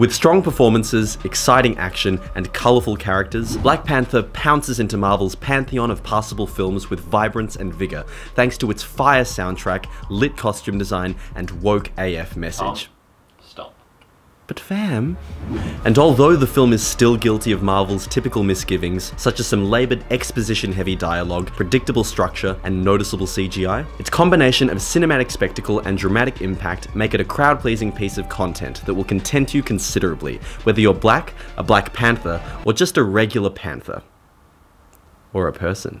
With strong performances, exciting action, and colourful characters, Black Panther pounces into Marvel's pantheon of passable films with vibrance and vigour, thanks to its fire soundtrack, lit costume design, and woke AF message. Stop. But fam. And although the film is still guilty of Marvel's typical misgivings, such as some laboured exposition heavy dialogue, predictable structure, and noticeable CGI, its combination of cinematic spectacle and dramatic impact make it a crowd pleasing piece of content that will content you considerably, whether you're black, a Black Panther, or just a regular panther. Or a person.